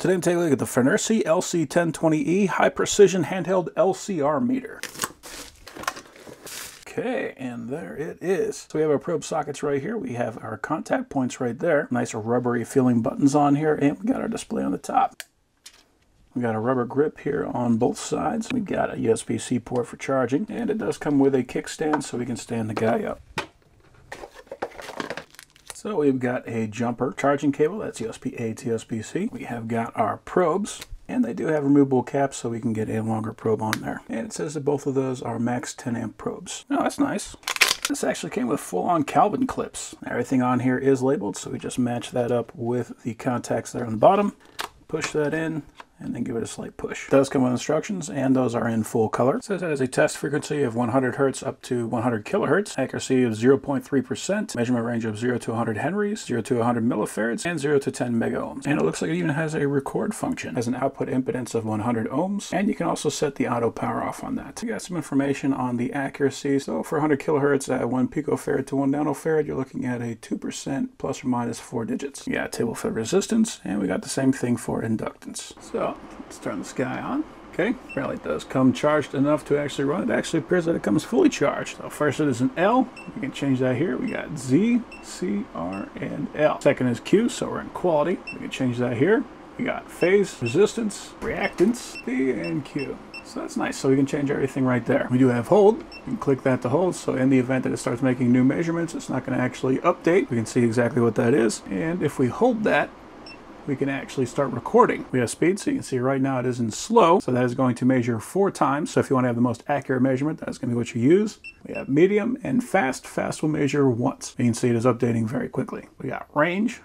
Today I'm taking a look at the FNIRSI LC1020E High Precision Handheld LCR Meter. Okay, and there it is. So we have our probe sockets right here. We have our contact points right there. Nice rubbery feeling buttons on here, and we got our display on the top. We got a rubber grip here on both sides. We got a USB-C port for charging, and it does come with a kickstand so we can stand the guy up. So we've got a jumper charging cable, that's USB-A to USB-C. We have got our probes, and they do have removable caps so we can get a longer probe on there. And it says that both of those are max 10 amp probes. Oh, that's nice. This actually came with full-on Kelvin clips. Everything on here is labeled, so we just match that up with the contacts there on the bottom. Push that in, and then give it a slight push. Does come with instructions, and those are in full color. It says it has a test frequency of 100 hertz up to 100 kilohertz, accuracy of 0.3%, measurement range of 0 to 100 henries, 0 to 100 millifarads, and 0 to 10 mega ohms. And it looks like it even has a record function. Has an output impedance of 100 ohms, and you can also set the auto power off on that. You got some information on the accuracy. So for 100 kilohertz at 1 picofarad to 1 nanofarad, you're looking at a 2% plus or minus 4 digits. We got table fed resistance, and we got the same thing for inductance. So let's turn this guy on. Okay, apparently it does come charged enough to actually run. It actually appears that it comes fully charged. So first it is an L. We can change that here. We got Z, C, R, and L. Second is Q, so we're in quality. We can change that here. We got phase, resistance, reactance, P, and Q. So that's nice. So we can change everything right there. We do have hold. You can click that to hold. So in the event that it starts making new measurements, it's not going to actually update. We can see exactly what that is. And if we hold that, we can actually start recording. We have speed, so you can see right now it is in slow, so that is going to measure four times. So if you want to have the most accurate measurement, that's going to be what you use. We have medium and fast. Fast will measure once. You can see it is updating very quickly. We got range.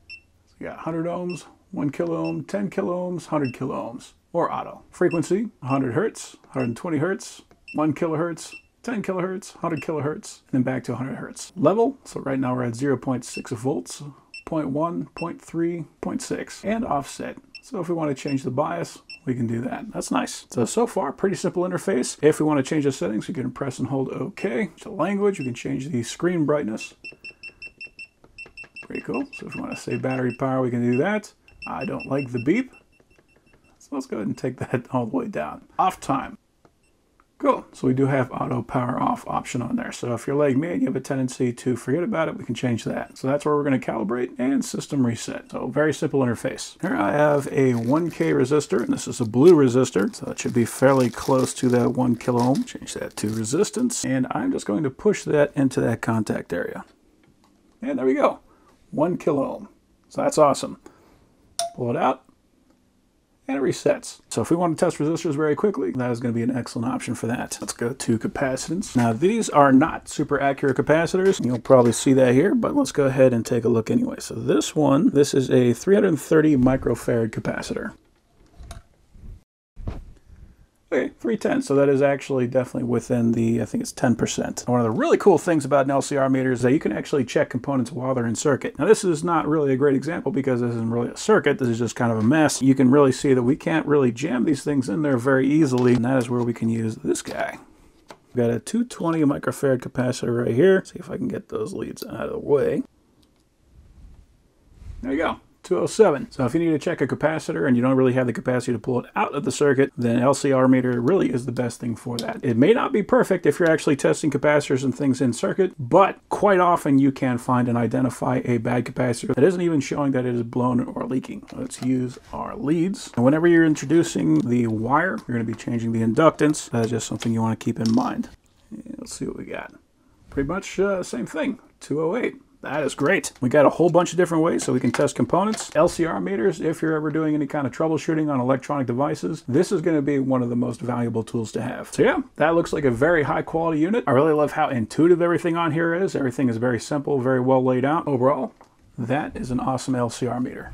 So we got 100 ohms, 1 kilo ohm, 10 kilo ohms, 100 kilo ohms, or auto. Frequency, 100 hertz, 120 hertz, 1 kilohertz, 10 kilohertz, 100 kilohertz, and then back to 100 hertz. Level, so right now we're at 0.6 volts, 0.1, 0.3, 0.6, and offset. So if we want to change the bias, we can do that. That's nice. So, so far, pretty simple interface. If we want to change the settings, we can press and hold OK. To language, we can change the screen brightness. Pretty cool. So if we want to say battery power, we can do that. I don't like the beep. So let's go ahead and take that all the way down. Off time. Cool. So we do have auto power off option on there. So if you're like me and you have a tendency to forget about it, we can change that. So that's where we're going to calibrate and system reset. So very simple interface. Here I have a 1K resistor, and this is a blue resistor. So it should be fairly close to that 1 kilo ohm. Change that to resistance. And I'm just going to push that into that contact area. And there we go. 1 kilo ohm. So that's awesome. Pull it out and it resets. So if we want to test resistors very quickly, that is going to be an excellent option for that. Let's go to capacitance. Now these are not super accurate capacitors. You'll probably see that here, but let's go ahead and take a look anyway. So this one, this is a 330 microfarad capacitor. Okay, 310. So that is actually definitely within the, I think it's 10%. One of the really cool things about an LCR meter is that you can actually check components while they're in circuit. Now this is not really a great example because this isn't really a circuit. This is just kind of a mess. You can really see that we can't really jam these things in there very easily. And that is where we can use this guy. We've got a 220 microfarad capacitor right here. See if I can get those leads out of the way. There you go. 207. So if you need to check a capacitor and you don't really have the capacity to pull it out of the circuit, then LCR meter really is the best thing for that. It may not be perfect if you're actually testing capacitors and things in circuit, but quite often you can find and identify a bad capacitor that isn't even showing that it is blown or leaking. Let's use our leads. And whenever you're introducing the wire, you're going to be changing the inductance. That's just something you want to keep in mind. let's see what we got. Pretty much uh, same thing, 208. That is great. We got a whole bunch of different ways so we can test components. LCR meters, if you're ever doing any kind of troubleshooting on electronic devices, this is going to be one of the most valuable tools to have. So yeah, that looks like a very high quality unit. I really love how intuitive everything on here is. Everything is very simple, very well laid out. Overall, that is an awesome LCR meter.